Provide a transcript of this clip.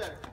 sir.